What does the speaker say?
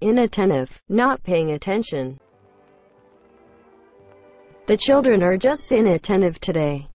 inattentive, not paying attention. The children are just inattentive today.